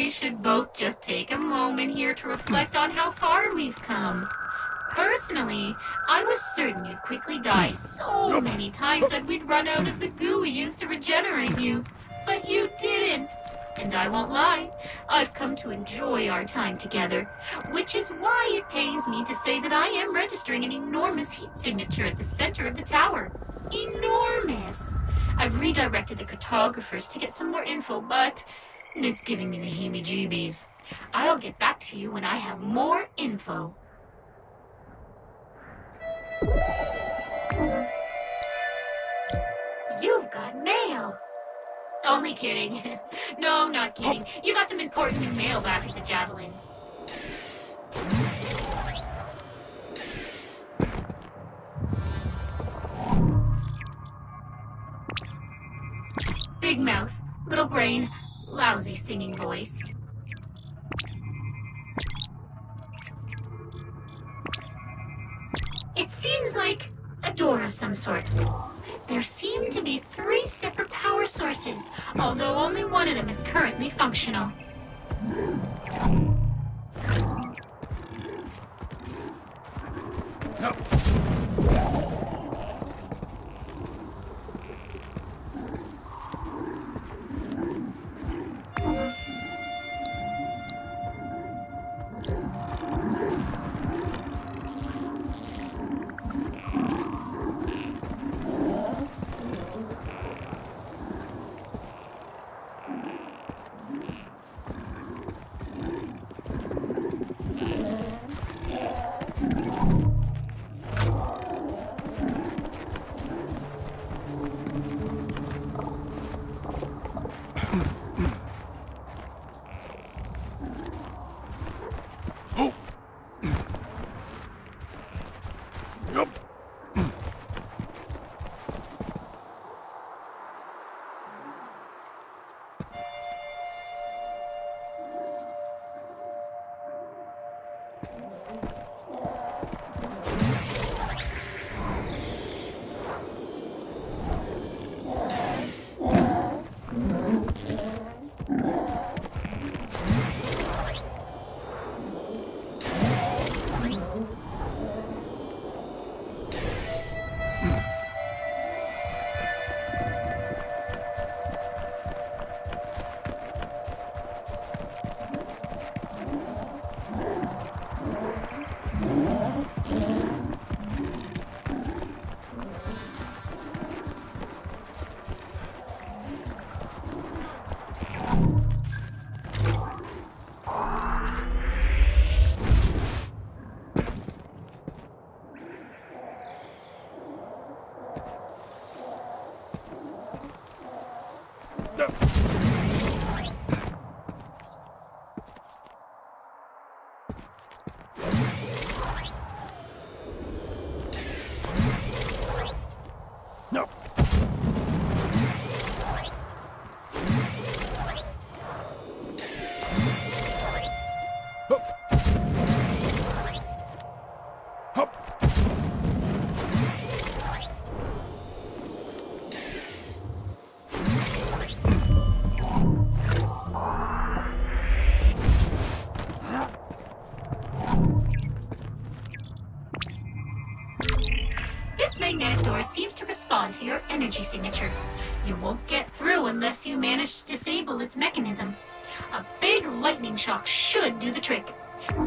we should both just take a moment here to reflect on how far we've come. Personally, I was certain you'd quickly die so many times that we'd run out of the goo we used to regenerate you. But you didn't. And I won't lie, I've come to enjoy our time together, which is why it pains me to say that I am registering an enormous heat signature at the center of the tower. Enormous! I've redirected the cartographers to get some more info, but it's giving me the heebie-jeebies. I'll get back to you when I have more info. You've got mail. Only kidding. no, not kidding. You got some important new mail back at the Javelin. Big mouth, little brain, lousy singing voice. It seems like a door of some sort. There seem to be three separate power sources, although only one of them is currently functional.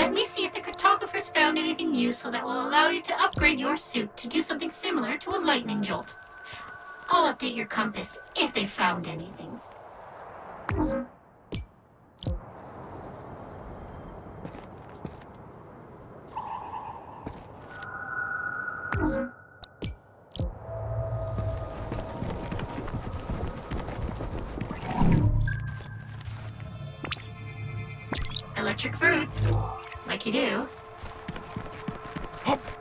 Let me see if the cartographers found anything useful that will allow you to upgrade your suit to do something similar to a lightning jolt. I'll update your compass if they found anything. Hup.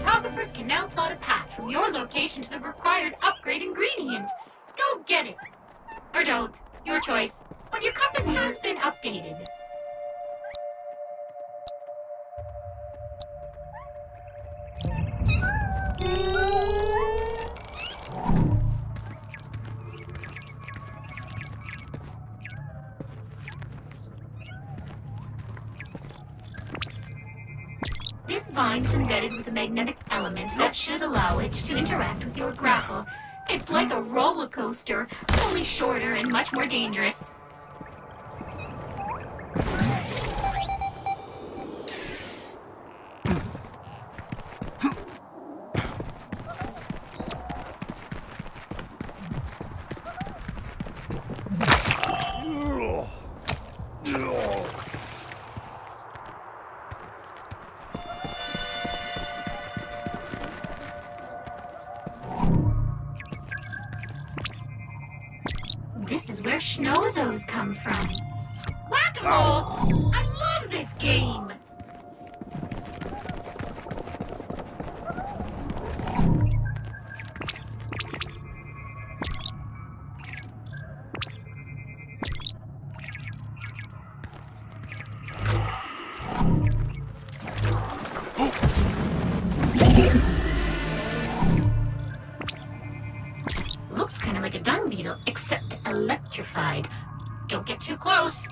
Cartographers can now plot a path from your location to the required upgrade ingredient. Go get it. Or don't. Your choice. But your compass has been updated. This vine is embedded with a magnetic element that should allow it to interact with your grapple. It's like a roller coaster, only shorter and much more dangerous. Schnozzos come from. Whack-a-mole! I love this game! Looks too close.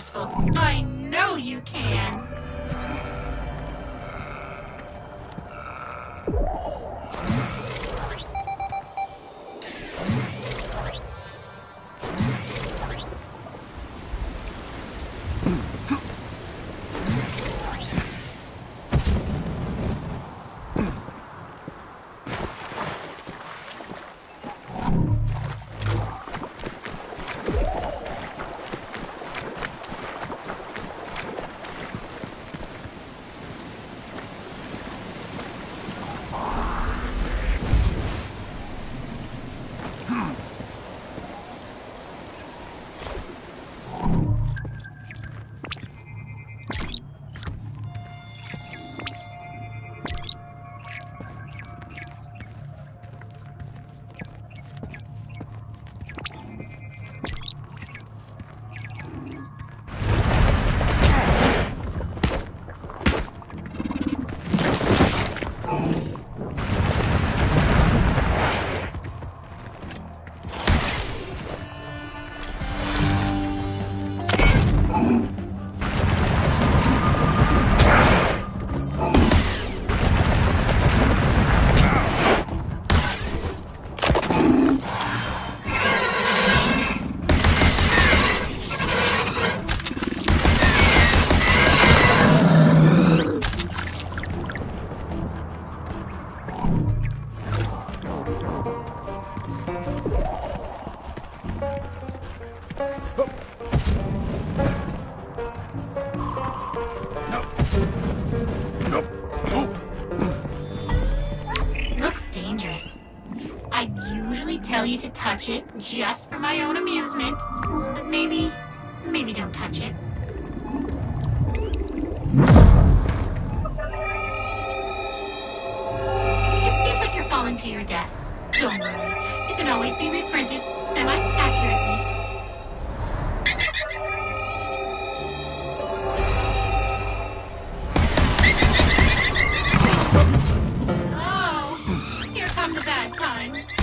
Resourceful. I know you can. Looks tell you to touch it just for my own amusement. But maybe, maybe don't touch it. It seems like you're falling to your death. Don't worry, it can always be reprinted semi-accurately. Oh, here come the bad times.